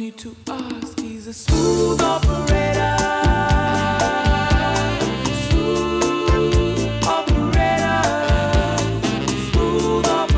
Need to ask, he's a smooth operator. Smooth operator. Smooth operator.